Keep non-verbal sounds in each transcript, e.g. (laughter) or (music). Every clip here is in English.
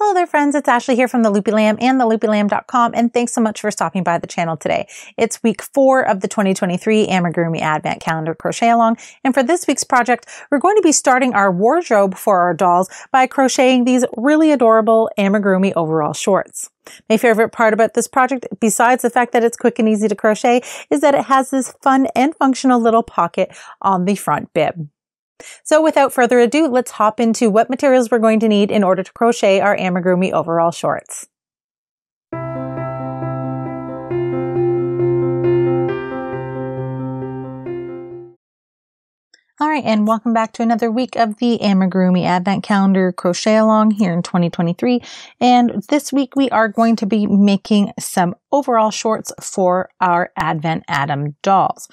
Hello there, friends. It's Ashley here from the Loopy Lamb and theloopylamb.com. And thanks so much for stopping by the channel today. It's week four of the 2023 Amigurumi Advent Calendar Crochet Along. And for this week's project, we're going to be starting our wardrobe for our dolls by crocheting these really adorable Amigurumi overall shorts. My favorite part about this project, besides the fact that it's quick and easy to crochet, is that it has this fun and functional little pocket on the front bib. So without further ado, let's hop into what materials we're going to need in order to crochet our amigurumi overall shorts. All right, and welcome back to another week of the Amigurumi Advent Calendar Crochet Along here in 2023. And this week we are going to be making some overall shorts for our Advent Adam dolls.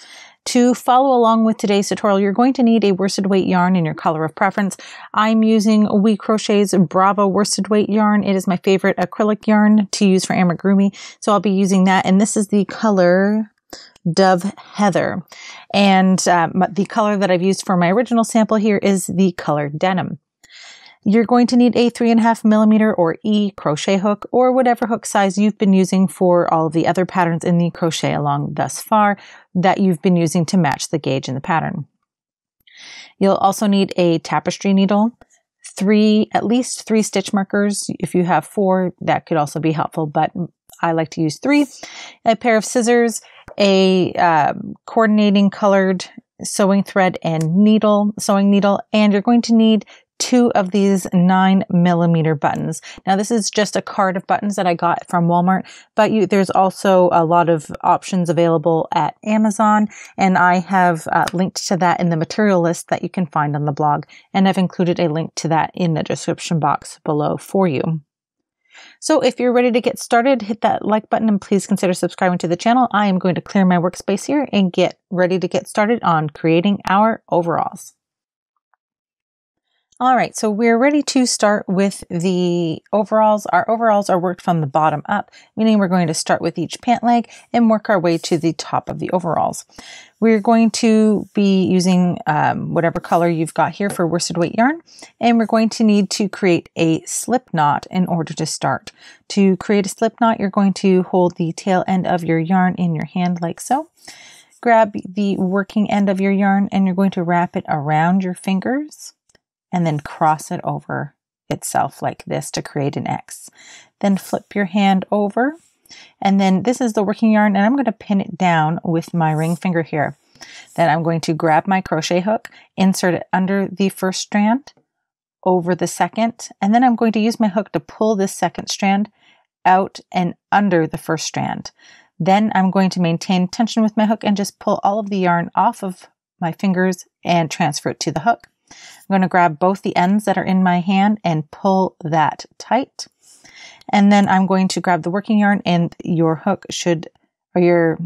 To follow along with today's tutorial, you're going to need a worsted weight yarn in your color of preference. I'm using We Crochet's Brava worsted weight yarn. It is my favorite acrylic yarn to use for amigurumi, so I'll be using that. And this is the color Dove Heather. And um, the color that I've used for my original sample here is the color Denim. You're going to need a three and a half millimeter or E crochet hook or whatever hook size you've been using for all of the other patterns in the crochet along thus far that you've been using to match the gauge in the pattern. You'll also need a tapestry needle, three, at least three stitch markers. If you have four, that could also be helpful, but I like to use three, a pair of scissors, a uh, coordinating colored sewing thread and needle, sewing needle, and you're going to need two of these nine millimeter buttons. Now this is just a card of buttons that I got from Walmart, but you, there's also a lot of options available at Amazon and I have uh, linked to that in the material list that you can find on the blog and I've included a link to that in the description box below for you. So if you're ready to get started, hit that like button and please consider subscribing to the channel. I am going to clear my workspace here and get ready to get started on creating our overalls. All right, so we're ready to start with the overalls. Our overalls are worked from the bottom up, meaning we're going to start with each pant leg and work our way to the top of the overalls. We're going to be using um, whatever color you've got here for worsted weight yarn, and we're going to need to create a slip knot in order to start. To create a slip knot, you're going to hold the tail end of your yarn in your hand like so. Grab the working end of your yarn and you're going to wrap it around your fingers and then cross it over itself like this to create an X. Then flip your hand over and then this is the working yarn and I'm going to pin it down with my ring finger here. Then I'm going to grab my crochet hook, insert it under the first strand, over the second, and then I'm going to use my hook to pull this second strand out and under the first strand. Then I'm going to maintain tension with my hook and just pull all of the yarn off of my fingers and transfer it to the hook. I'm going to grab both the ends that are in my hand and pull that tight. And then I'm going to grab the working yarn and your hook should, or your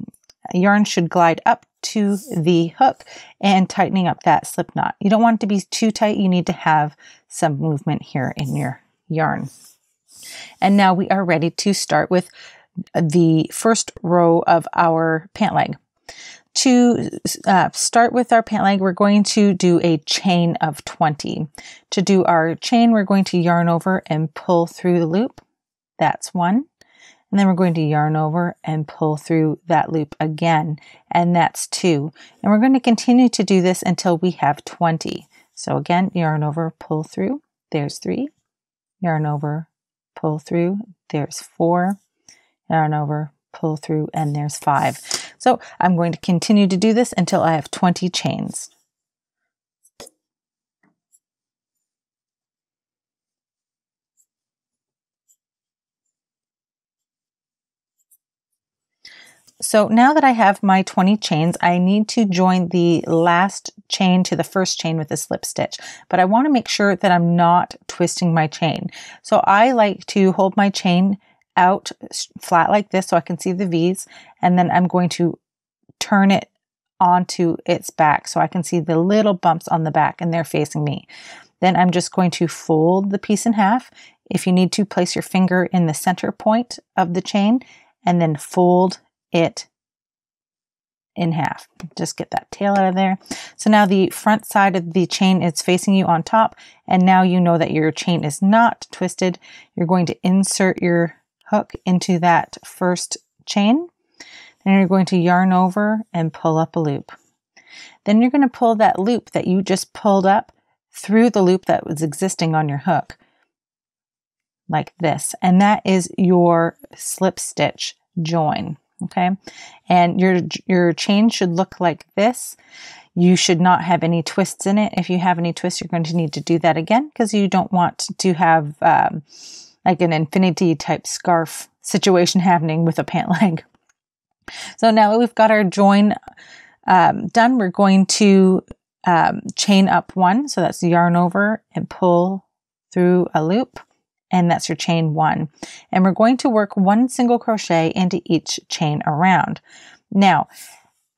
yarn should glide up to the hook and tightening up that slip knot. You don't want it to be too tight. You need to have some movement here in your yarn. And now we are ready to start with the first row of our pant leg. To uh, start with our pant leg, we're going to do a chain of 20. To do our chain, we're going to yarn over and pull through the loop. That's one. And then we're going to yarn over and pull through that loop again. And that's two. And we're going to continue to do this until we have 20. So again, yarn over, pull through. There's three. Yarn over, pull through. There's four. Yarn over, pull through, and there's five. So I'm going to continue to do this until I have 20 chains. So now that I have my 20 chains, I need to join the last chain to the first chain with a slip stitch, but I want to make sure that I'm not twisting my chain. So I like to hold my chain out flat like this so I can see the V's. And then I'm going to turn it onto its back so I can see the little bumps on the back and they're facing me. Then I'm just going to fold the piece in half. If you need to, place your finger in the center point of the chain and then fold it in half. Just get that tail out of there. So now the front side of the chain is facing you on top. And now you know that your chain is not twisted. You're going to insert your hook into that first chain. Then you're going to yarn over and pull up a loop. Then you're going to pull that loop that you just pulled up through the loop that was existing on your hook like this. And that is your slip stitch join. Okay. And your, your chain should look like this. You should not have any twists in it. If you have any twists, you're going to need to do that again because you don't want to have um, like an infinity type scarf situation happening with a pant (laughs) leg. So now that we've got our join um, done. We're going to um, chain up one. So that's yarn over and pull through a loop and that's your chain one. And we're going to work one single crochet into each chain around. Now,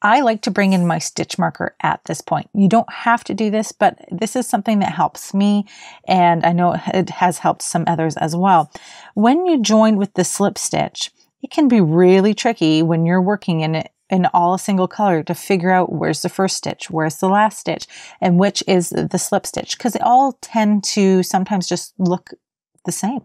I like to bring in my stitch marker at this point. You don't have to do this, but this is something that helps me and I know it has helped some others as well. When you join with the slip stitch, it can be really tricky when you're working in it in all a single color to figure out where's the first stitch, where's the last stitch, and which is the slip stitch because they all tend to sometimes just look the same.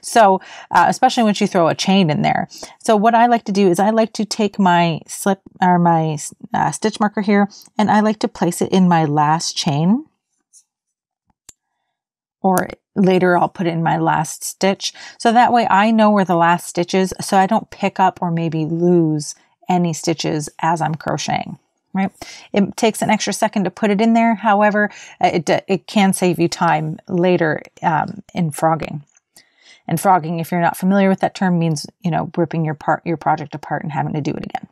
So, uh, especially once you throw a chain in there. So what I like to do is I like to take my slip or my uh, stitch marker here and I like to place it in my last chain or later I'll put it in my last stitch. So that way I know where the last stitch is so I don't pick up or maybe lose any stitches as I'm crocheting right? It takes an extra second to put it in there. However, uh, it, it can save you time later um, in frogging. And frogging, if you're not familiar with that term, means, you know, ripping your part, your project apart and having to do it again.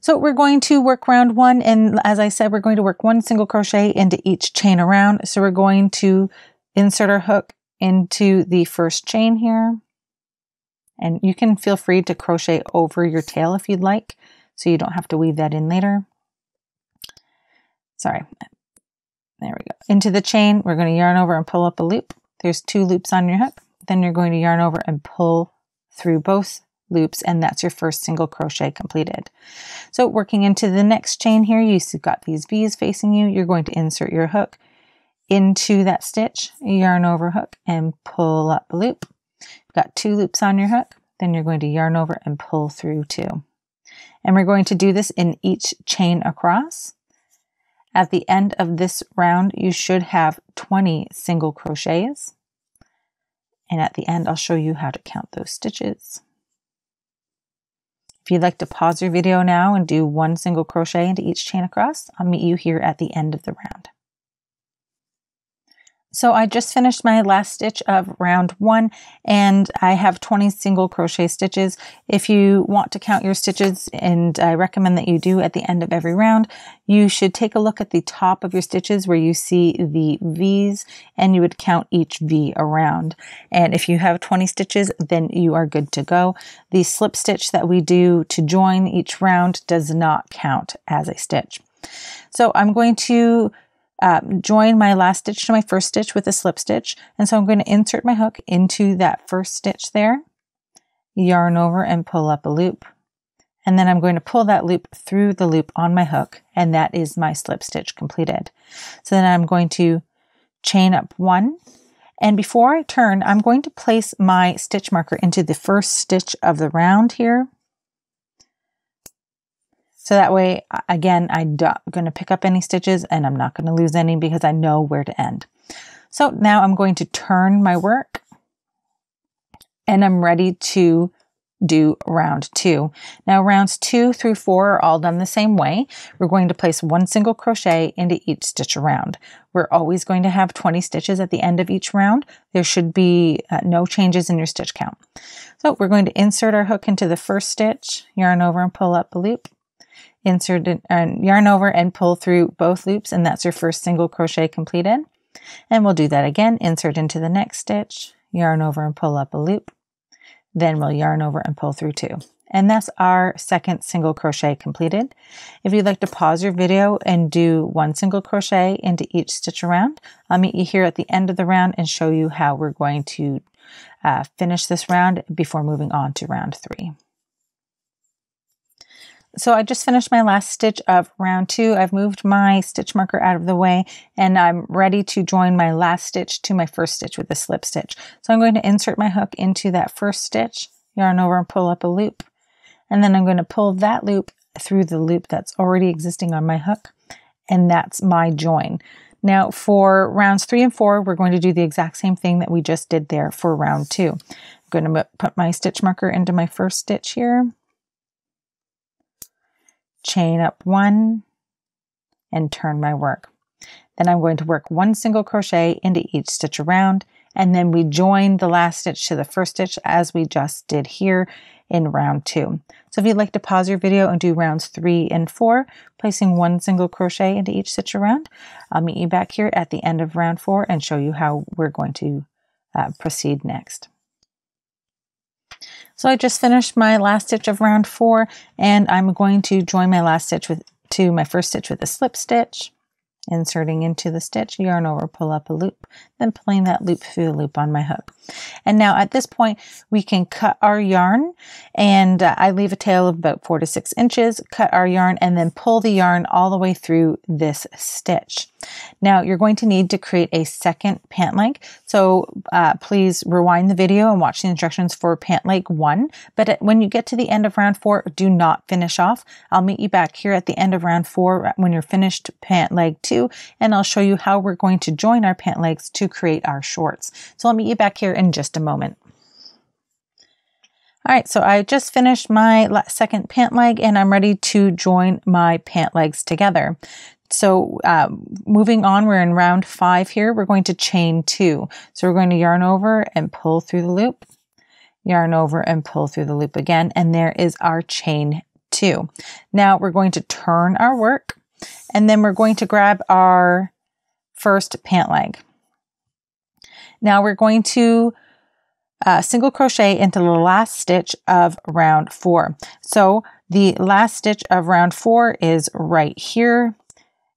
So we're going to work round one. And as I said, we're going to work one single crochet into each chain around. So we're going to insert our hook into the first chain here. And you can feel free to crochet over your tail if you'd like so you don't have to weave that in later. Sorry. There we go. Into the chain, we're going to yarn over and pull up a loop. There's two loops on your hook. Then you're going to yarn over and pull through both loops and that's your first single crochet completed. So working into the next chain here, you've got these V's facing you. You're going to insert your hook into that stitch, yarn over hook and pull up loop. You've got two loops on your hook. Then you're going to yarn over and pull through two. And we're going to do this in each chain across. At the end of this round, you should have 20 single crochets. And at the end, I'll show you how to count those stitches. If you'd like to pause your video now and do one single crochet into each chain across, I'll meet you here at the end of the round. So I just finished my last stitch of round one and I have 20 single crochet stitches. If you want to count your stitches, and I recommend that you do at the end of every round, you should take a look at the top of your stitches where you see the V's and you would count each V around. And if you have 20 stitches, then you are good to go. The slip stitch that we do to join each round does not count as a stitch. So I'm going to um, join my last stitch to my first stitch with a slip stitch. And so I'm going to insert my hook into that first stitch there, yarn over and pull up a loop. And then I'm going to pull that loop through the loop on my hook and that is my slip stitch completed. So then I'm going to chain up one and before I turn, I'm going to place my stitch marker into the first stitch of the round here. So that way, again, I'm not going to pick up any stitches and I'm not going to lose any because I know where to end. So now I'm going to turn my work and I'm ready to do round two. Now rounds two through four are all done the same way. We're going to place one single crochet into each stitch around. We're always going to have 20 stitches at the end of each round. There should be uh, no changes in your stitch count. So we're going to insert our hook into the first stitch, yarn over and pull up a loop insert and yarn over and pull through both loops and that's your first single crochet completed. And we'll do that again, insert into the next stitch, yarn over and pull up a loop. Then we'll yarn over and pull through two. And that's our second single crochet completed. If you'd like to pause your video and do one single crochet into each stitch around, I'll meet you here at the end of the round and show you how we're going to uh, finish this round before moving on to round three. So I just finished my last stitch of round two. I've moved my stitch marker out of the way and I'm ready to join my last stitch to my first stitch with a slip stitch. So I'm going to insert my hook into that first stitch, yarn over and pull up a loop. And then I'm going to pull that loop through the loop that's already existing on my hook. And that's my join. Now for rounds three and four, we're going to do the exact same thing that we just did there for round two. I'm going to put my stitch marker into my first stitch here chain up one, and turn my work. Then I'm going to work one single crochet into each stitch around, and then we join the last stitch to the first stitch as we just did here in round two. So if you'd like to pause your video and do rounds three and four, placing one single crochet into each stitch around, I'll meet you back here at the end of round four and show you how we're going to uh, proceed next. So I just finished my last stitch of round four and I'm going to join my last stitch with to my first stitch with a slip stitch inserting into the stitch, yarn over, pull up a loop, then pulling that loop through the loop on my hook. And now at this point, we can cut our yarn and uh, I leave a tail of about four to six inches, cut our yarn and then pull the yarn all the way through this stitch. Now you're going to need to create a second pant leg. So uh, please rewind the video and watch the instructions for pant leg one. But when you get to the end of round four, do not finish off. I'll meet you back here at the end of round four when you're finished pant leg two, and I'll show you how we're going to join our pant legs to create our shorts. So I'll meet you back here in just a moment. All right, so I just finished my second pant leg and I'm ready to join my pant legs together. So uh, moving on, we're in round five here. We're going to chain two. So we're going to yarn over and pull through the loop, yarn over and pull through the loop again. And there is our chain two. Now we're going to turn our work and then we're going to grab our first pant leg. Now we're going to uh, single crochet into the last stitch of round four. So the last stitch of round four is right here.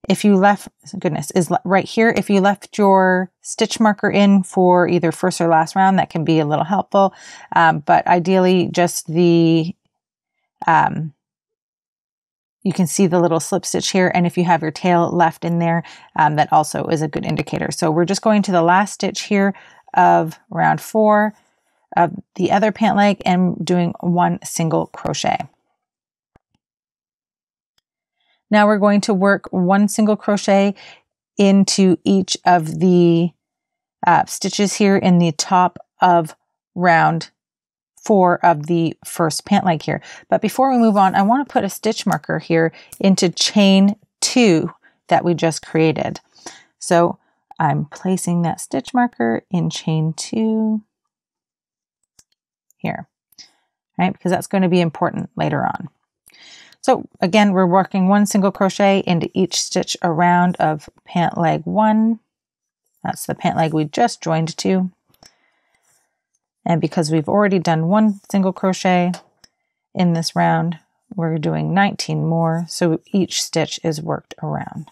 If you left, goodness, is right here. If you left your stitch marker in for either first or last round, that can be a little helpful. Um, but ideally just the, um, you can see the little slip stitch here. And if you have your tail left in there, um, that also is a good indicator. So we're just going to the last stitch here of round four of the other pant leg and doing one single crochet. Now we're going to work one single crochet into each of the uh, stitches here in the top of round four of the first pant leg here. But before we move on, I want to put a stitch marker here into chain two that we just created. So I'm placing that stitch marker in chain two here, right? Because that's going to be important later on. So again, we're working one single crochet into each stitch around of pant leg one. That's the pant leg we just joined to. And because we've already done one single crochet in this round, we're doing 19 more. So each stitch is worked around.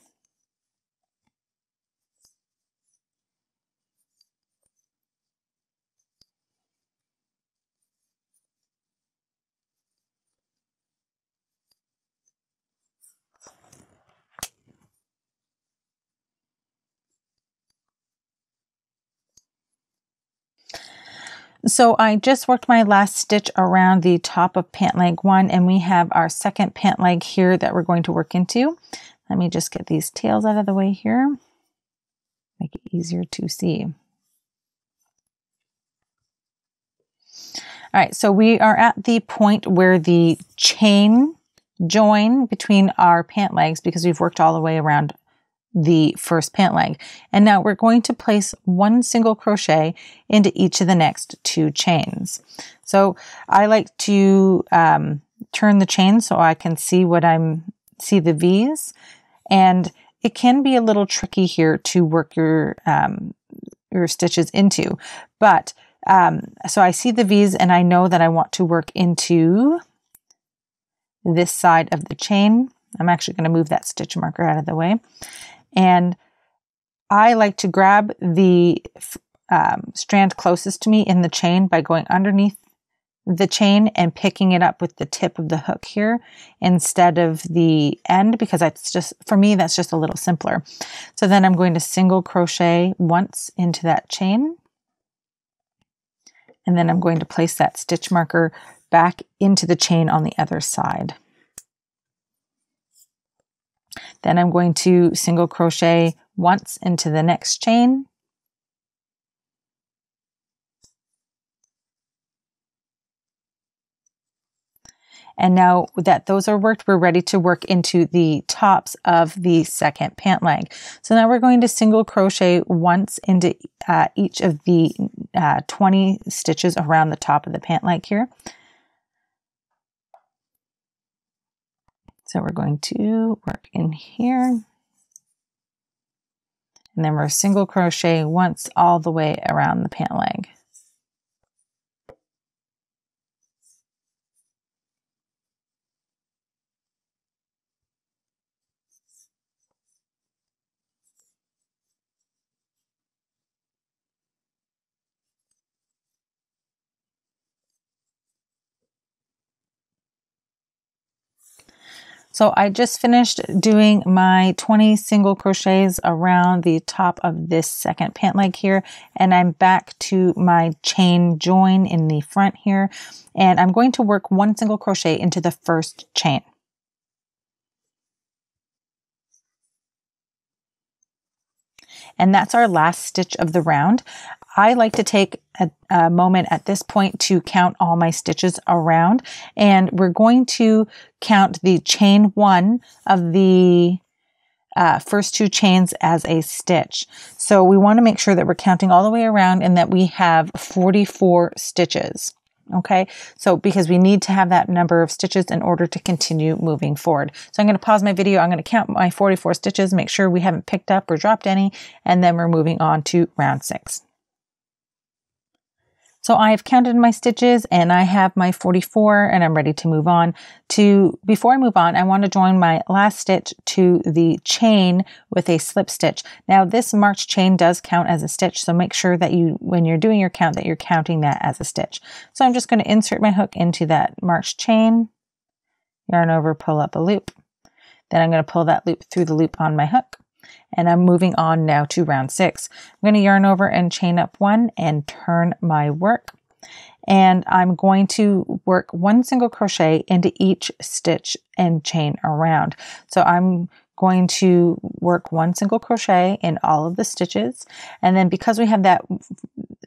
So I just worked my last stitch around the top of pant leg one and we have our second pant leg here that we're going to work into. Let me just get these tails out of the way here. Make it easier to see. All right, so we are at the point where the chain join between our pant legs because we've worked all the way around the first pant leg. And now we're going to place one single crochet into each of the next two chains. So I like to um, turn the chain so I can see what I'm, see the V's. And it can be a little tricky here to work your, um, your stitches into, but um, so I see the V's and I know that I want to work into this side of the chain. I'm actually going to move that stitch marker out of the way. And I like to grab the um, strand closest to me in the chain by going underneath the chain and picking it up with the tip of the hook here instead of the end because that's just, for me, that's just a little simpler. So then I'm going to single crochet once into that chain. And then I'm going to place that stitch marker back into the chain on the other side. Then I'm going to single crochet once into the next chain And now that those are worked, we're ready to work into the tops of the second pant leg. So now we're going to single crochet once into uh, each of the uh, 20 stitches around the top of the pant leg here. So we're going to work in here. And then we're single crochet once all the way around the pant leg. So I just finished doing my 20 single crochets around the top of this second pant leg here. And I'm back to my chain join in the front here. And I'm going to work one single crochet into the first chain. And that's our last stitch of the round. I like to take a, a, moment at this point to count all my stitches around and we're going to count the chain one of the uh, first two chains as a stitch. So we want to make sure that we're counting all the way around and that we have 44 stitches. Okay, so because we need to have that number of stitches in order to continue moving forward. So I'm going to pause my video. I'm going to count my 44 stitches, make sure we haven't picked up or dropped any, and then we're moving on to round six. So I've counted my stitches and I have my 44 and I'm ready to move on to, before I move on, I want to join my last stitch to the chain with a slip stitch. Now this march chain does count as a stitch. So make sure that you, when you're doing your count, that you're counting that as a stitch. So I'm just going to insert my hook into that march chain, yarn over, pull up a loop. Then I'm going to pull that loop through the loop on my hook and I'm moving on now to round six. I'm going to yarn over and chain up one and turn my work. And I'm going to work one single crochet into each stitch and chain around. So I'm going to work one single crochet in all of the stitches. And then because we have that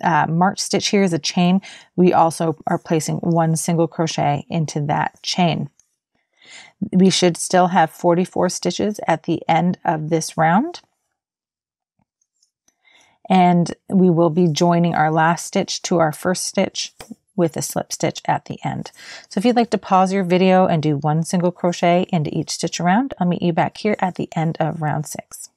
uh, march stitch here as a chain, we also are placing one single crochet into that chain. We should still have 44 stitches at the end of this round. And we will be joining our last stitch to our first stitch with a slip stitch at the end. So if you'd like to pause your video and do one single crochet into each stitch around, I'll meet you back here at the end of round six.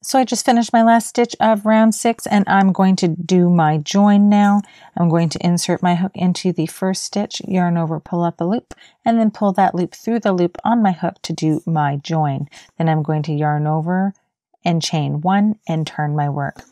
So I just finished my last stitch of round six and I'm going to do my join now. I'm going to insert my hook into the first stitch, yarn over, pull up a loop, and then pull that loop through the loop on my hook to do my join. Then I'm going to yarn over and chain one and turn my work.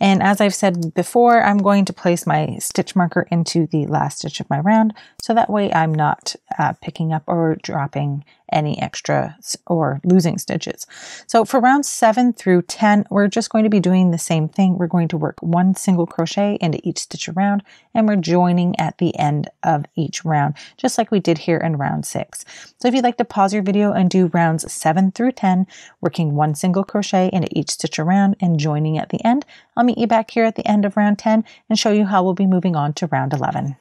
And as I've said before, I'm going to place my stitch marker into the last stitch of my round so that way I'm not uh, picking up or dropping any extra or losing stitches. So for rounds 7 through 10, we're just going to be doing the same thing. We're going to work one single crochet into each stitch around and we're joining at the end of each round, just like we did here in round 6. So if you'd like to pause your video and do rounds 7 through 10, working one single crochet into each stitch around and joining at the end, I'll meet you back here at the end of round 10 and show you how we'll be moving on to round 11.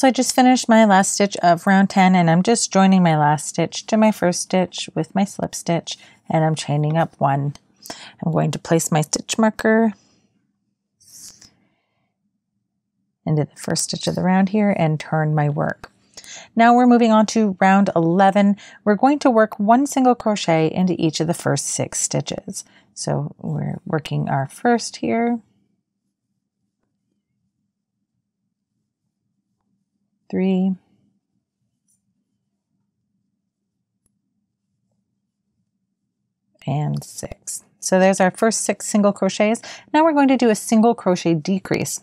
So I just finished my last stitch of round 10 and I'm just joining my last stitch to my first stitch with my slip stitch and I'm chaining up one. I'm going to place my stitch marker into the first stitch of the round here and turn my work. Now we're moving on to round 11. We're going to work one single crochet into each of the first six stitches. So we're working our first here, three, and six. So there's our first six single crochets. Now we're going to do a single crochet decrease.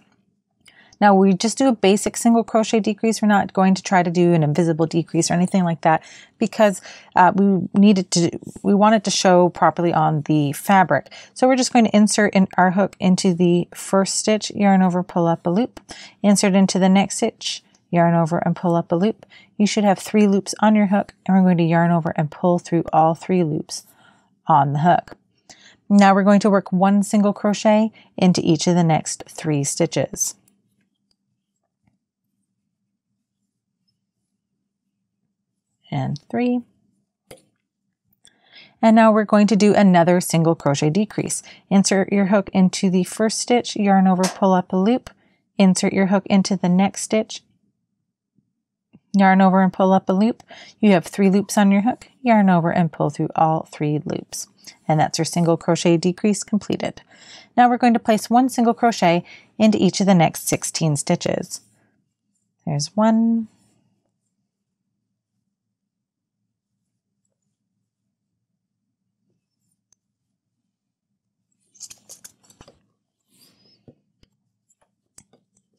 Now we just do a basic single crochet decrease. We're not going to try to do an invisible decrease or anything like that because uh, we needed to, we want it to show properly on the fabric. So we're just going to insert in our hook into the first stitch, yarn over, pull up a loop, insert into the next stitch, yarn over and pull up a loop. You should have three loops on your hook and we're going to yarn over and pull through all three loops on the hook. Now we're going to work one single crochet into each of the next three stitches. And three. And now we're going to do another single crochet decrease. Insert your hook into the first stitch, yarn over, pull up a loop, insert your hook into the next stitch, yarn over and pull up a loop. You have three loops on your hook, yarn over and pull through all three loops. And that's your single crochet decrease completed. Now we're going to place one single crochet into each of the next 16 stitches. There's one,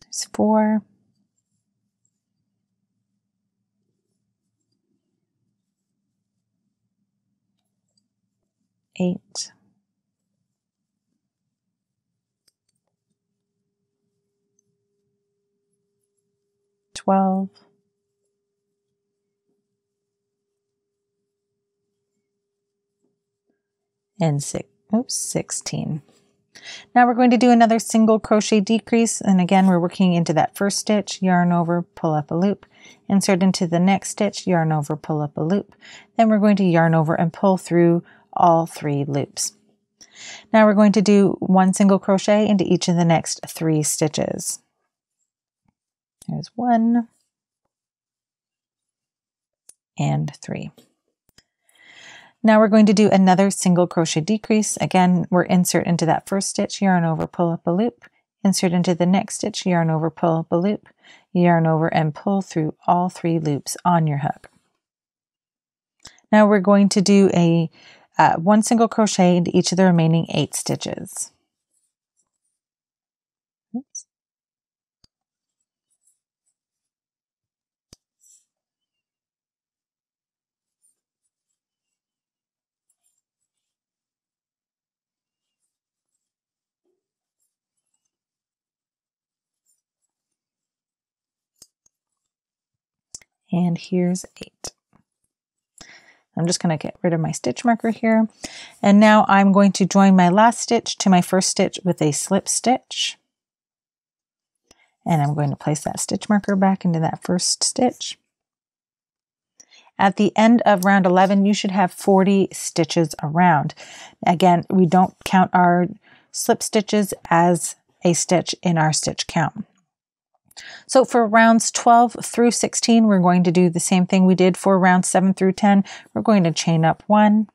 There's four, eight, twelve, and six, oops, 16. Now we're going to do another single crochet decrease. And again, we're working into that first stitch, yarn over, pull up a loop, insert into the next stitch, yarn over, pull up a loop. Then we're going to yarn over and pull through all three loops. Now we're going to do one single crochet into each of the next three stitches. There's one and three. Now we're going to do another single crochet decrease. Again, we're insert into that first stitch, yarn over, pull up a loop, insert into the next stitch, yarn over, pull up a loop, yarn over and pull through all three loops on your hook. Now we're going to do a uh, one single crochet into each of the remaining eight stitches. And here's eight. I'm just going to get rid of my stitch marker here. And now I'm going to join my last stitch to my first stitch with a slip stitch. And I'm going to place that stitch marker back into that first stitch. At the end of round 11, you should have 40 stitches around. Again, we don't count our slip stitches as a stitch in our stitch count. So for rounds 12 through 16, we're going to do the same thing we did for rounds 7 through 10. We're going to chain up one,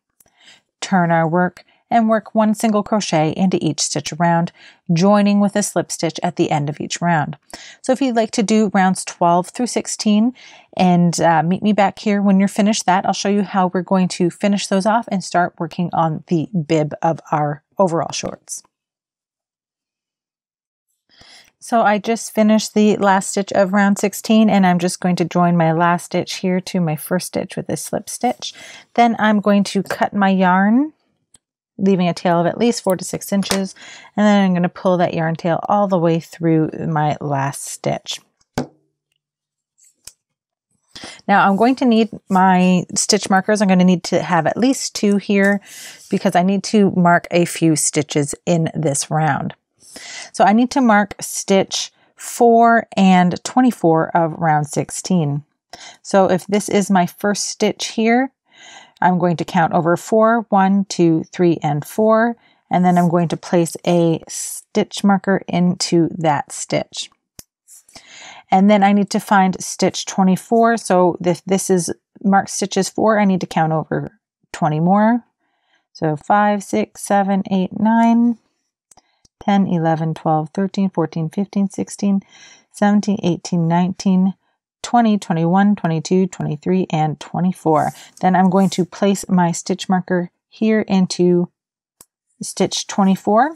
turn our work, and work one single crochet into each stitch around, joining with a slip stitch at the end of each round. So if you'd like to do rounds 12 through 16 and uh, meet me back here when you're finished that, I'll show you how we're going to finish those off and start working on the bib of our overall shorts. So I just finished the last stitch of round 16 and I'm just going to join my last stitch here to my first stitch with a slip stitch. Then I'm going to cut my yarn, leaving a tail of at least four to six inches. And then I'm going to pull that yarn tail all the way through my last stitch. Now I'm going to need my stitch markers. I'm going to need to have at least two here because I need to mark a few stitches in this round. So I need to mark stitch 4 and 24 of round 16. So if this is my first stitch here, I'm going to count over 4, 1, 2, 3, and 4, and then I'm going to place a stitch marker into that stitch. And then I need to find stitch 24. So if this is marked stitches 4, I need to count over 20 more. So 5, 6, 7, 8, 9, 10, 11, 12, 13, 14, 15, 16, 17, 18, 19, 20, 21, 22, 23, and 24. Then I'm going to place my stitch marker here into stitch 24.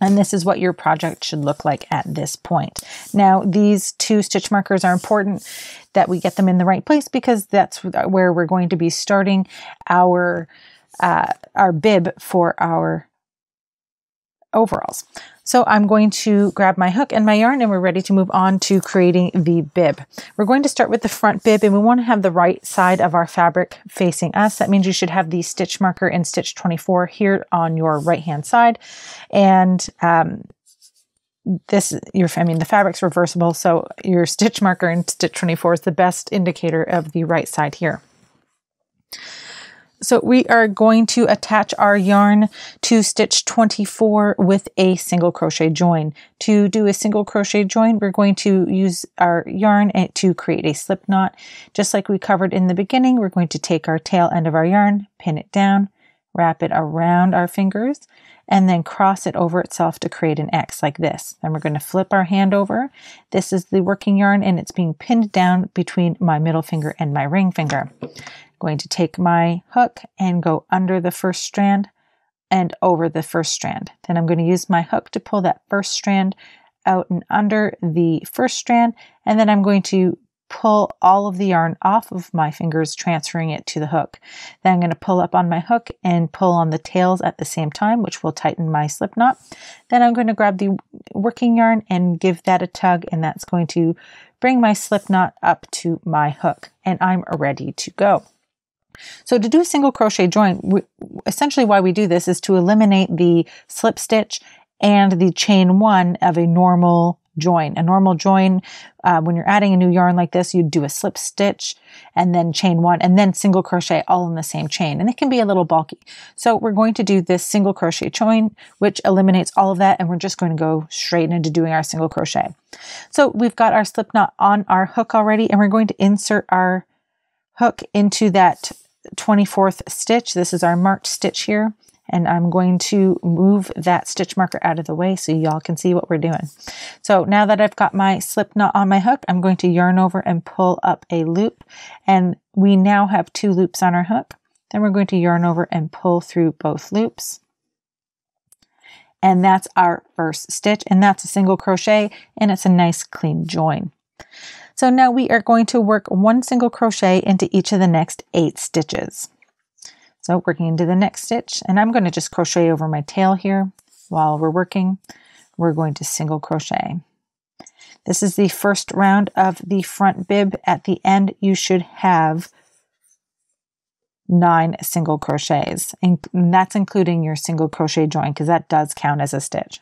And this is what your project should look like at this point. Now, these two stitch markers are important that we get them in the right place because that's where we're going to be starting our uh, our bib for our overalls. So I'm going to grab my hook and my yarn and we're ready to move on to creating the bib. We're going to start with the front bib and we want to have the right side of our fabric facing us. That means you should have the stitch marker in stitch 24 here on your right hand side. And um, this your I mean the fabric's reversible so your stitch marker in stitch 24 is the best indicator of the right side here. So we are going to attach our yarn to stitch 24 with a single crochet join. To do a single crochet join, we're going to use our yarn to create a slip knot. Just like we covered in the beginning, we're going to take our tail end of our yarn, pin it down, wrap it around our fingers, and then cross it over itself to create an X like this. Then we're going to flip our hand over. This is the working yarn and it's being pinned down between my middle finger and my ring finger going to take my hook and go under the first strand and over the first strand. Then I'm going to use my hook to pull that first strand out and under the first strand. And then I'm going to pull all of the yarn off of my fingers, transferring it to the hook. Then I'm going to pull up on my hook and pull on the tails at the same time, which will tighten my slip knot. Then I'm going to grab the working yarn and give that a tug, and that's going to bring my slip knot up to my hook, and I'm ready to go. So to do a single crochet join, we, essentially why we do this is to eliminate the slip stitch and the chain one of a normal join. A normal join, uh, when you're adding a new yarn like this, you'd do a slip stitch and then chain one and then single crochet all in the same chain. And it can be a little bulky. So we're going to do this single crochet join, which eliminates all of that. And we're just going to go straight into doing our single crochet. So we've got our slip knot on our hook already, and we're going to insert our hook into that 24th stitch. This is our marked stitch here. And I'm going to move that stitch marker out of the way so y'all can see what we're doing. So now that I've got my slip knot on my hook, I'm going to yarn over and pull up a loop. And we now have two loops on our hook. Then we're going to yarn over and pull through both loops. And that's our first stitch. And that's a single crochet and it's a nice clean join. So now we are going to work one single crochet into each of the next eight stitches. So working into the next stitch, and I'm going to just crochet over my tail here while we're working. We're going to single crochet. This is the first round of the front bib. At the end, you should have nine single crochets, and that's including your single crochet join because that does count as a stitch.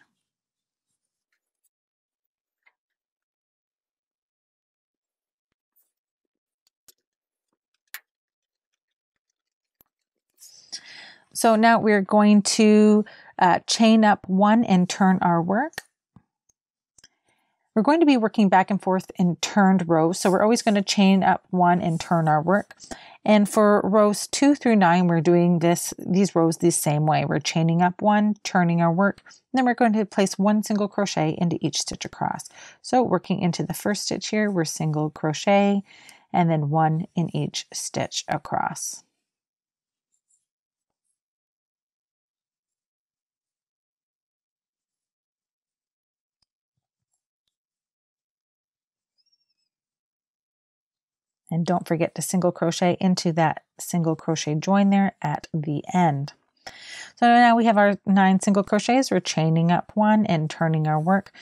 So now we're going to uh, chain up one and turn our work. We're going to be working back and forth in turned rows. So we're always going to chain up one and turn our work. And for rows two through nine, we're doing this, these rows the same way. We're chaining up one, turning our work, then we're going to place one single crochet into each stitch across. So working into the first stitch here, we're single crochet and then one in each stitch across. And don't forget to single crochet into that single crochet join there at the end. So now we have our nine single crochets. We're chaining up one and turning our work.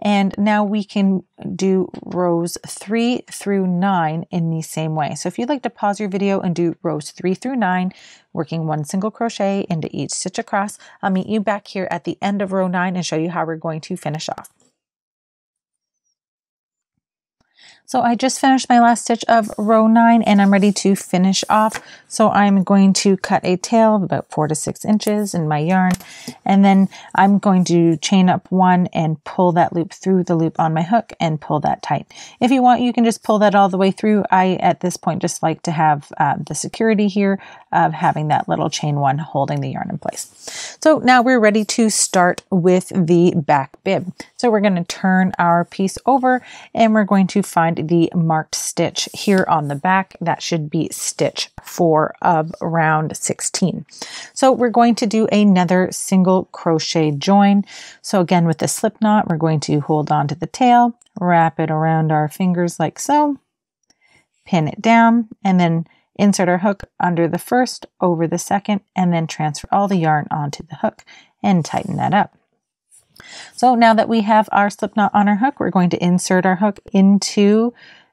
And now we can do rows three through nine in the same way. So if you'd like to pause your video and do rows three through nine, working one single crochet into each stitch across, I'll meet you back here at the end of row nine and show you how we're going to finish off. So I just finished my last stitch of row nine and I'm ready to finish off. So I'm going to cut a tail of about four to six inches in my yarn. And then I'm going to chain up one and pull that loop through the loop on my hook and pull that tight. If you want, you can just pull that all the way through. I, at this point, just like to have uh, the security here of having that little chain one holding the yarn in place. So now we're ready to start with the back bib. So we're going to turn our piece over and we're going to find the marked stitch here on the back. That should be stitch four of round 16. So we're going to do another single crochet join. So again, with the slip knot, we're going to hold on to the tail, wrap it around our fingers like so, pin it down, and then insert our hook under the first, over the second, and then transfer all the yarn onto the hook and tighten that up. So now that we have our slip knot on our hook, we're going to insert our hook into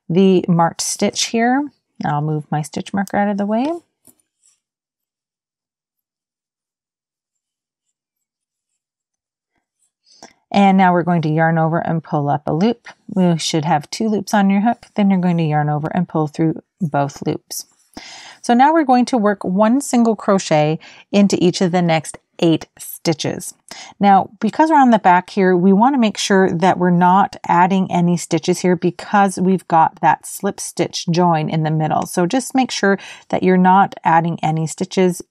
the marked stitch here. I'll move my stitch marker out of the way. And now we're going to yarn over and pull up a loop. We should have two loops on your hook. Then you're going to yarn over and pull through both loops. So now we're going to work one single crochet into each of the next eight stitches. Now, because we're on the back here, we want to make sure that we're not adding any stitches here because we've got that slip stitch join in the middle. So just make sure that you're not adding any stitches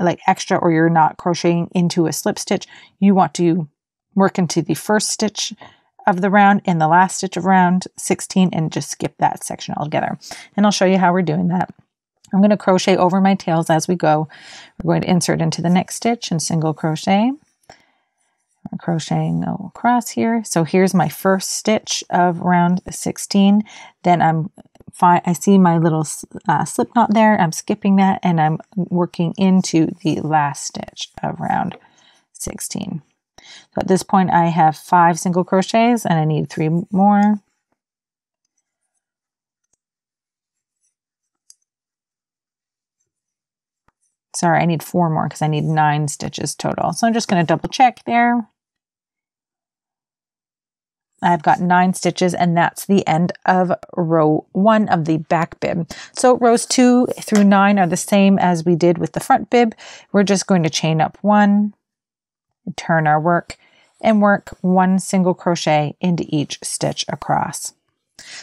like extra or you're not crocheting into a slip stitch. You want to work into the first stitch of the round and the last stitch of round 16 and just skip that section altogether. And I'll show you how we're doing that. I'm going to crochet over my tails as we go. We're going to insert into the next stitch and single crochet. Crocheting across here. So here's my first stitch of round 16. Then I'm. I see my little uh, slip knot there. I'm skipping that and I'm working into the last stitch of round 16. So at this point I have five single crochets and I need three more. Sorry, I need four more because I need nine stitches total. So I'm just going to double check there. I've got nine stitches and that's the end of row one of the back bib. So rows two through nine are the same as we did with the front bib. We're just going to chain up one, turn our work and work one single crochet into each stitch across.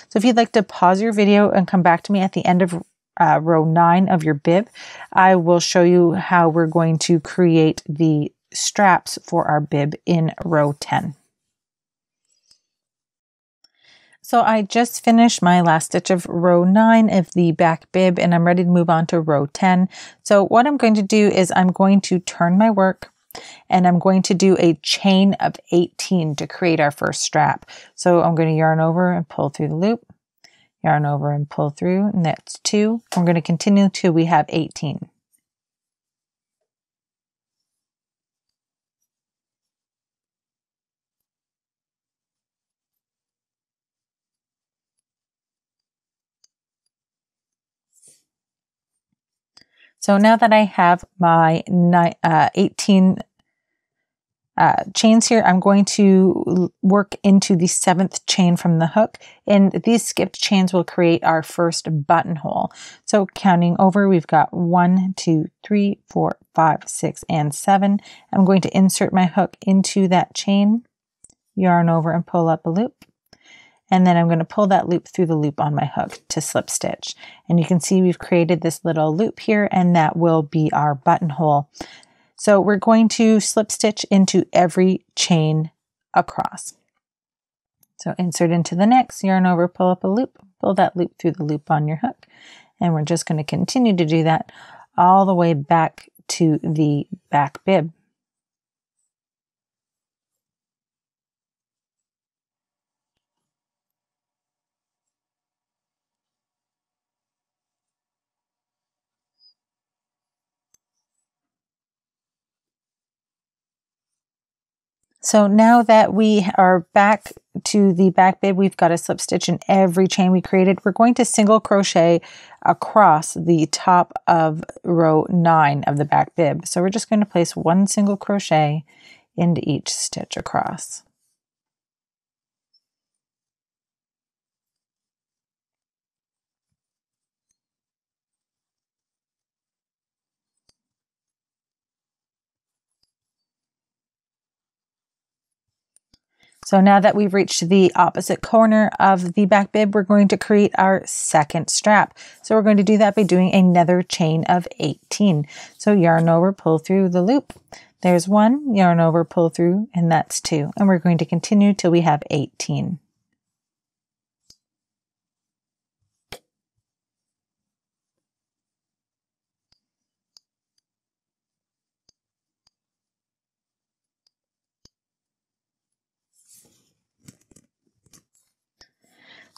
So if you'd like to pause your video and come back to me at the end of uh, row 9 of your bib, I will show you how we're going to create the straps for our bib in row 10. So I just finished my last stitch of row 9 of the back bib and I'm ready to move on to row 10. So what I'm going to do is I'm going to turn my work and I'm going to do a chain of 18 to create our first strap. So I'm going to yarn over and pull through the loop yarn over and pull through, and that's two. We're going to continue till we have 18. So now that I have my uh, 18 uh, chains here, I'm going to work into the seventh chain from the hook and these skipped chains will create our first buttonhole. So counting over, we've got one, two, three, four, five, six, and seven. I'm going to insert my hook into that chain, yarn over and pull up a loop. And then I'm going to pull that loop through the loop on my hook to slip stitch. And you can see we've created this little loop here and that will be our buttonhole. So we're going to slip stitch into every chain across. So insert into the next, yarn over, pull up a loop, pull that loop through the loop on your hook. And we're just going to continue to do that all the way back to the back bib. So now that we are back to the back bib, we've got a slip stitch in every chain we created. We're going to single crochet across the top of row nine of the back bib. So we're just going to place one single crochet into each stitch across. So now that we've reached the opposite corner of the back bib, we're going to create our second strap. So we're going to do that by doing another chain of 18. So yarn over, pull through the loop. There's one, yarn over, pull through, and that's two. And we're going to continue till we have 18.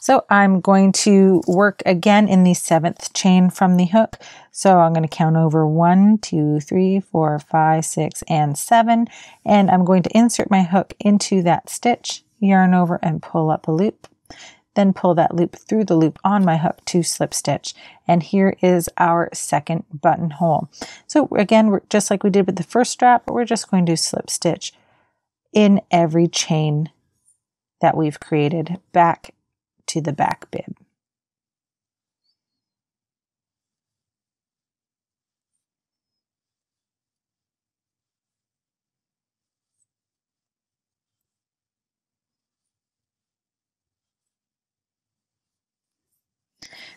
So I'm going to work again in the seventh chain from the hook. So I'm going to count over one, two, three, four, five, six, and seven. And I'm going to insert my hook into that stitch, yarn over and pull up a loop. Then pull that loop through the loop on my hook to slip stitch. And here is our second buttonhole. So again, we're just like we did with the first strap, we're just going to slip stitch in every chain that we've created back to the back bib.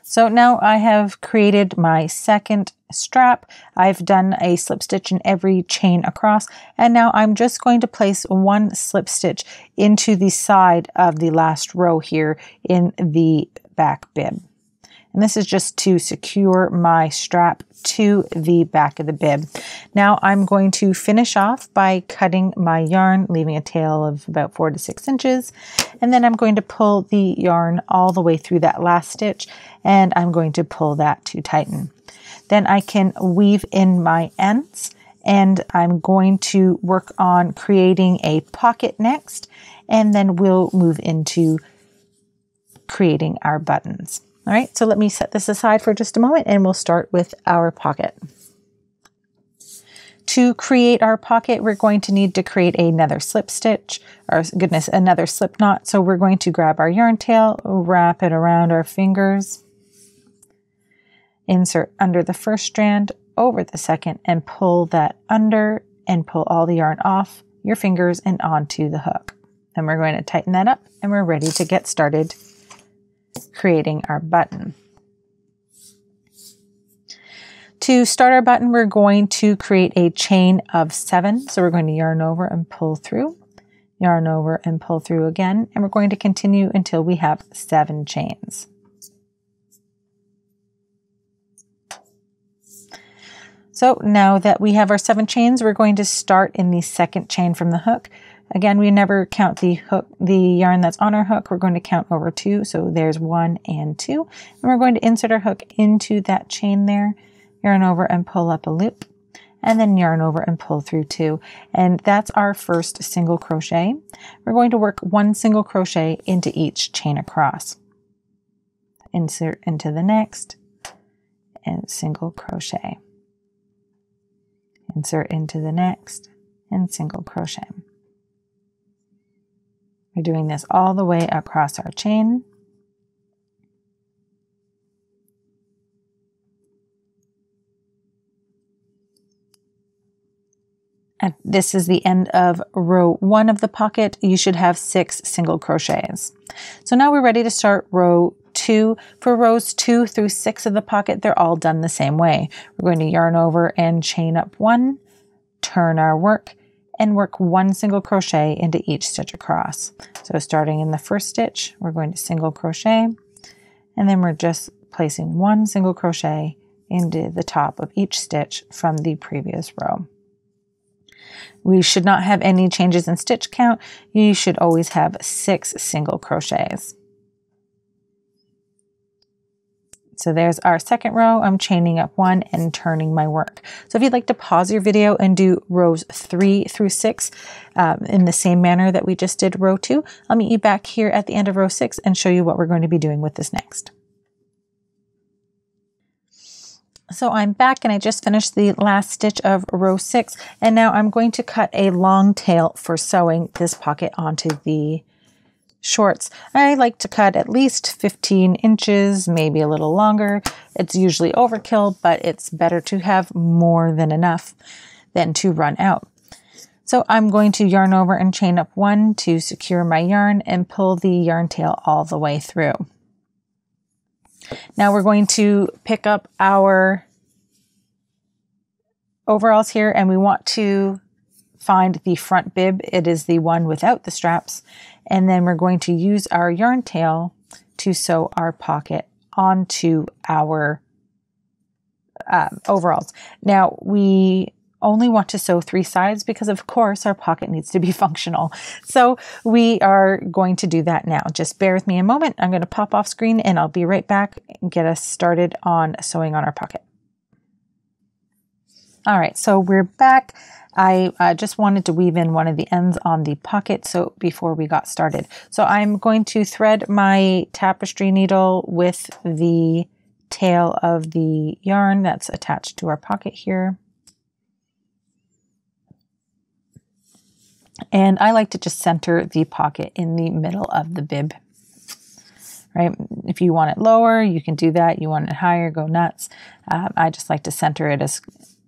So now I have created my second strap. I've done a slip stitch in every chain across and now I'm just going to place one slip stitch into the side of the last row here in the back bib. And this is just to secure my strap to the back of the bib. Now I'm going to finish off by cutting my yarn, leaving a tail of about four to six inches. And then I'm going to pull the yarn all the way through that last stitch and I'm going to pull that to tighten. Then I can weave in my ends and I'm going to work on creating a pocket next and then we'll move into creating our buttons. All right, so let me set this aside for just a moment and we'll start with our pocket. To create our pocket, we're going to need to create another slip stitch, or goodness, another slip knot. So we're going to grab our yarn tail, wrap it around our fingers, insert under the first strand, over the second, and pull that under and pull all the yarn off your fingers and onto the hook. Then we're going to tighten that up and we're ready to get started creating our button. To start our button, we're going to create a chain of seven. So we're going to yarn over and pull through, yarn over and pull through again, and we're going to continue until we have seven chains. So now that we have our seven chains, we're going to start in the second chain from the hook. Again, we never count the hook, the yarn that's on our hook. We're going to count over two. So there's one and two. And we're going to insert our hook into that chain there, yarn over and pull up a loop and then yarn over and pull through two. And that's our first single crochet. We're going to work one single crochet into each chain across. Insert into the next and single crochet. Insert into the next and single crochet. We're doing this all the way across our chain. And this is the end of row one of the pocket. You should have six single crochets. So now we're ready to start row two. For rows two through six of the pocket, they're all done the same way. We're going to yarn over and chain up one, turn our work, and work one single crochet into each stitch across. So starting in the first stitch, we're going to single crochet, and then we're just placing one single crochet into the top of each stitch from the previous row. We should not have any changes in stitch count. You should always have six single crochets. So there's our second row. I'm chaining up one and turning my work. So if you'd like to pause your video and do rows three through six um, in the same manner that we just did row two, I'll meet you back here at the end of row six and show you what we're going to be doing with this next. So I'm back and I just finished the last stitch of row six and now I'm going to cut a long tail for sewing this pocket onto the shorts. I like to cut at least 15 inches, maybe a little longer. It's usually overkill, but it's better to have more than enough than to run out. So I'm going to yarn over and chain up one to secure my yarn and pull the yarn tail all the way through. Now we're going to pick up our overalls here and we want to find the front bib. It is the one without the straps. And then we're going to use our yarn tail to sew our pocket onto our um, overalls. Now we only want to sew three sides because of course our pocket needs to be (laughs) functional. So we are going to do that now. Just bear with me a moment. I'm going to pop off screen and I'll be right back and get us started on sewing on our pocket. All right, so we're back. I uh, just wanted to weave in one of the ends on the pocket so before we got started. So I'm going to thread my tapestry needle with the tail of the yarn that's attached to our pocket here. And I like to just center the pocket in the middle of the bib. Right? If you want it lower, you can do that. You want it higher, go nuts. Um, I just like to center it as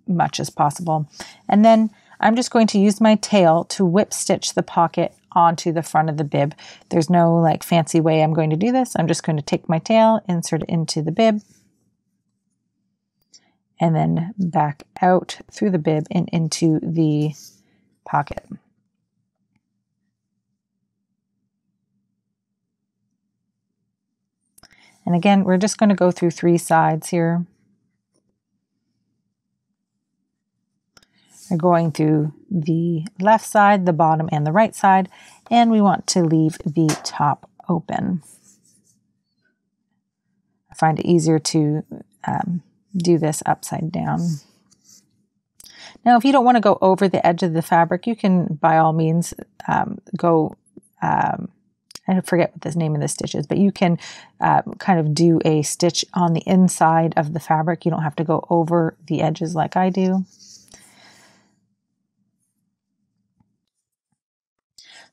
much as possible. And then I'm just going to use my tail to whip stitch the pocket onto the front of the bib. There's no like fancy way I'm going to do this. I'm just going to take my tail, insert it into the bib, and then back out through the bib and into the pocket. And again, we're just going to go through three sides here. We're going through the left side, the bottom, and the right side, and we want to leave the top open. I find it easier to um, do this upside down. Now, if you don't want to go over the edge of the fabric, you can, by all means, um, go um, I forget what the name of the stitch is, but you can uh, kind of do a stitch on the inside of the fabric. You don't have to go over the edges like I do.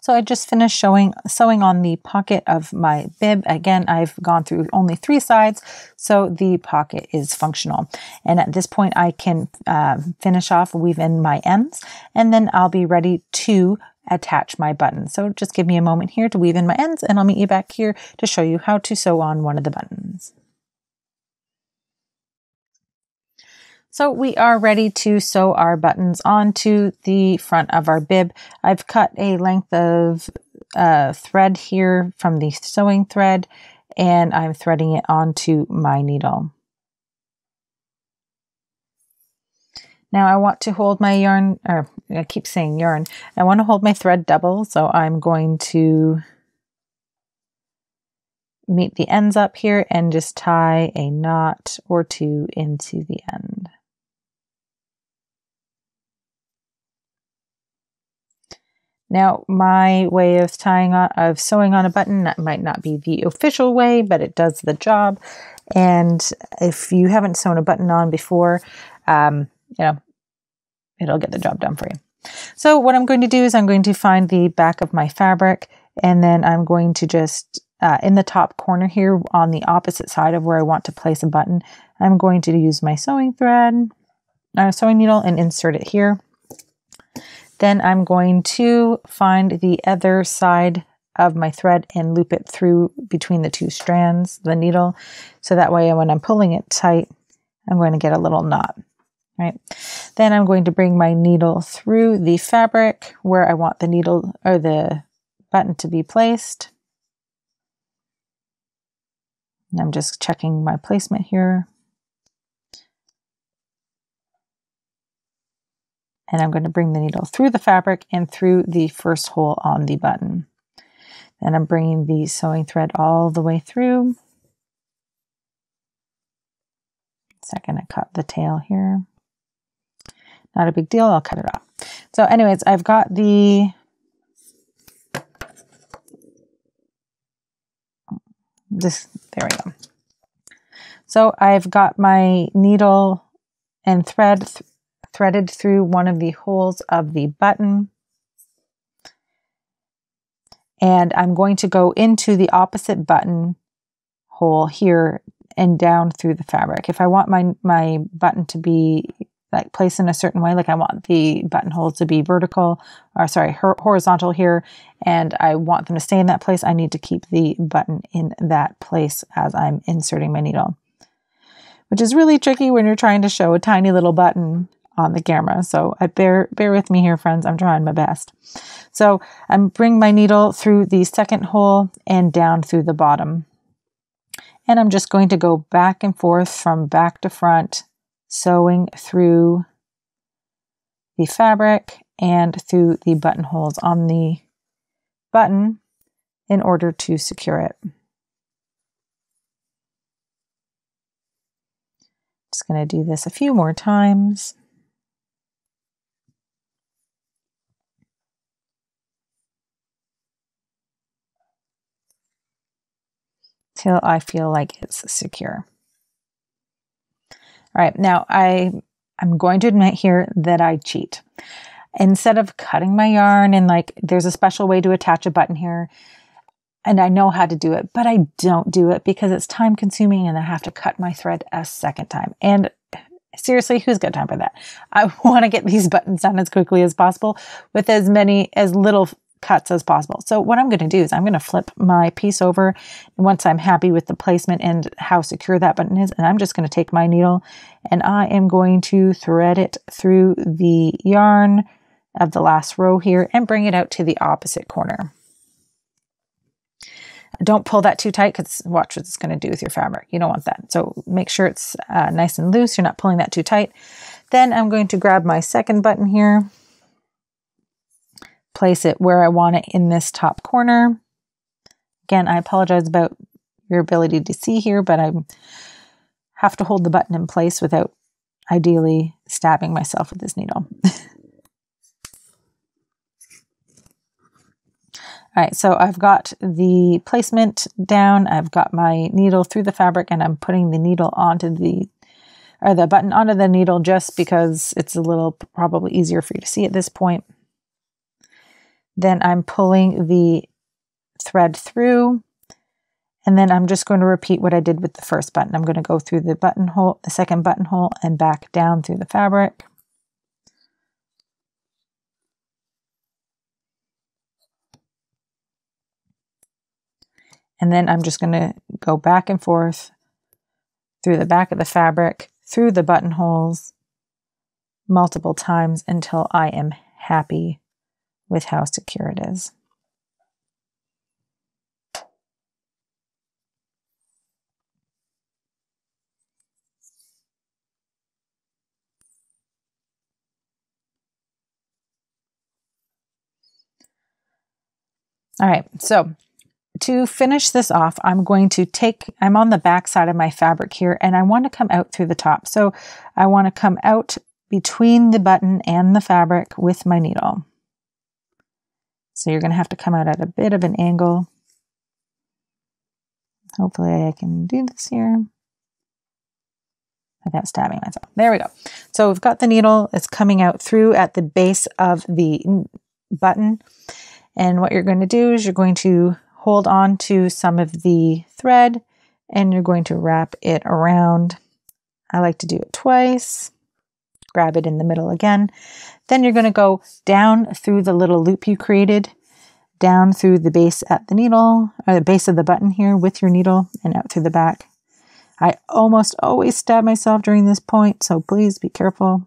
So I just finished showing, sewing on the pocket of my bib. Again, I've gone through only three sides, so the pocket is functional. And at this point, I can uh, finish off, weave in my ends, and then I'll be ready to attach my button. So just give me a moment here to weave in my ends and I'll meet you back here to show you how to sew on one of the buttons. So we are ready to sew our buttons onto the front of our bib. I've cut a length of uh, thread here from the sewing thread and I'm threading it onto my needle. Now I want to hold my yarn, or I keep saying yarn, I want to hold my thread double, so I'm going to meet the ends up here and just tie a knot or two into the end. Now, my way of tying on, of sewing on a button that might not be the official way, but it does the job. And if you haven't sewn a button on before, um, you know, it'll get the job done for you. So what I'm going to do is I'm going to find the back of my fabric and then I'm going to just uh, in the top corner here on the opposite side of where I want to place a button, I'm going to use my sewing thread, uh, sewing needle and insert it here. Then I'm going to find the other side of my thread and loop it through between the two strands, the needle. So that way when I'm pulling it tight, I'm going to get a little knot right? Then I'm going to bring my needle through the fabric where I want the needle or the button to be placed. And I'm just checking my placement here. And I'm going to bring the needle through the fabric and through the first hole on the button. Then I'm bringing the sewing thread all the way through. Second, I cut the tail here. Not a big deal. I'll cut it off. So anyways, I've got the this there we go. So I've got my needle and thread th threaded through one of the holes of the button. And I'm going to go into the opposite button hole here and down through the fabric. If I want my, my button to be like placed in a certain way. Like I want the buttonholes to be vertical or sorry, horizontal here. And I want them to stay in that place. I need to keep the button in that place as I'm inserting my needle, which is really tricky when you're trying to show a tiny little button on the camera. So I bear, bear with me here, friends. I'm trying my best. So I'm bring my needle through the second hole and down through the bottom. And I'm just going to go back and forth from back to front sewing through the fabric and through the buttonholes on the button in order to secure it. Just going to do this a few more times. Till I feel like it's secure. All right, now I I'm going to admit here that I cheat. Instead of cutting my yarn and like there's a special way to attach a button here and I know how to do it, but I don't do it because it's time consuming and I have to cut my thread a second time. And seriously, who's got time for that? I (laughs) want to get these buttons done as quickly as possible with as many, as little cuts as possible. So what I'm going to do is I'm going to flip my piece over once I'm happy with the placement and how secure that button is. And I'm just going to take my needle and I am going to thread it through the yarn of the last row here and bring it out to the opposite corner. Don't pull that too tight because watch what it's going to do with your fabric. You don't want that. So make sure it's uh, nice and loose. You're not pulling that too tight. Then I'm going to grab my second button here place it where I want it in this top corner. Again, I apologize about your ability to see here, but I have to hold the button in place without ideally stabbing myself with this needle. (laughs) All right, so I've got the placement down. I've got my needle through the fabric and I'm putting the needle onto the, or the button onto the needle just because it's a little probably easier for you to see at this point. Then I'm pulling the thread through and then I'm just going to repeat what I did with the first button. I'm going to go through the buttonhole, the second buttonhole and back down through the fabric. And then I'm just going to go back and forth through the back of the fabric, through the buttonholes multiple times until I am happy with how secure it is. All right, so to finish this off, I'm going to take, I'm on the back side of my fabric here and I want to come out through the top. So I want to come out between the button and the fabric with my needle. So you're going to have to come out at a bit of an angle. Hopefully I can do this here without stabbing myself. There we go. So we've got the needle. It's coming out through at the base of the button. And what you're going to do is you're going to hold on to some of the thread and you're going to wrap it around. I like to do it twice. Grab it in the middle again. Then you're going to go down through the little loop you created, down through the base at the needle, or the base of the button here with your needle, and out through the back. I almost always stab myself during this point, so please be careful.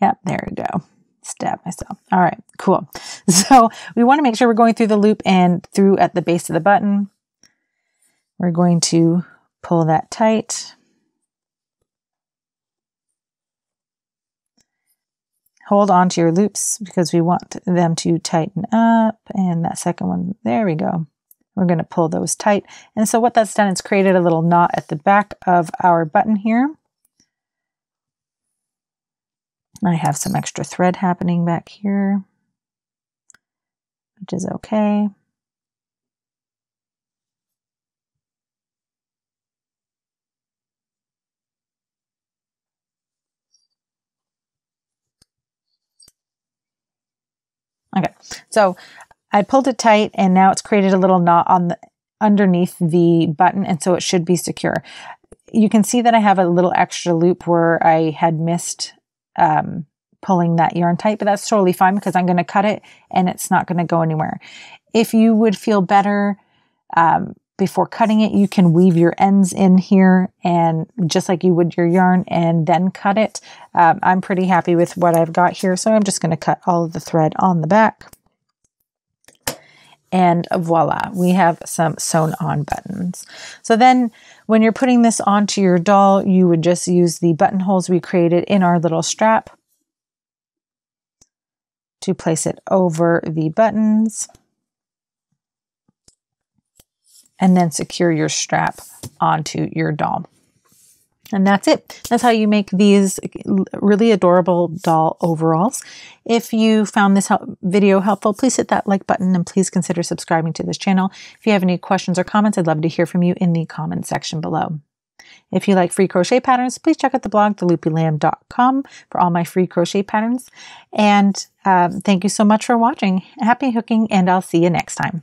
Yep, there we go. Stab myself. All right, cool. (laughs) So we want to make sure we're going through the loop and through at the base of the button. We're going to pull that tight. Hold on to your loops because we want them to tighten up. And that second one, there we go. We're going to pull those tight. And so what that's done is created a little knot at the back of our button here. I have some extra thread happening back here, which is okay. Okay, so I pulled it tight and now it's created a little knot on the underneath the button and so it should be secure. you can see that I have a little extra loop where I had missed um, pulling that yarn tight, but that's totally fine because I'm going to cut it and it's not going to go anywhere. If you would feel better um, before cutting it, you can weave your ends in here and just like you would your yarn and then cut it. Um, I'm pretty happy with what I've got here, so I'm just going to cut all of the thread on the back. And voila, we have some sewn on buttons. So then when you're putting this onto your doll, you would just use the buttonholes we created in our little strap to place it over the buttons and then secure your strap onto your doll. And that's it. That's how you make these really adorable doll overalls. If you found this video helpful, please hit that like button and please consider subscribing to this channel. If you have any questions or comments, I'd love to hear from you in the comment section below. If you like free crochet patterns, please check out the blog, theloopylamb.com for all my free crochet patterns. And um, thank you so much for watching. Happy hooking, and I'll see you next time.